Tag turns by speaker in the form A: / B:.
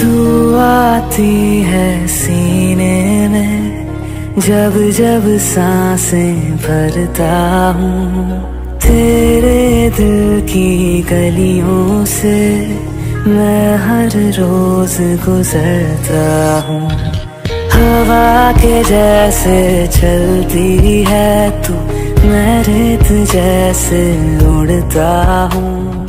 A: तू आती है सीने में, जब जब साँसें भरता हूँ। तेरे दिल की गलियों से मैं हर रोज गुजरता हूँ। हवा के जैसे चलती है तू, मैं रेत जैसे उड़ता हूँ।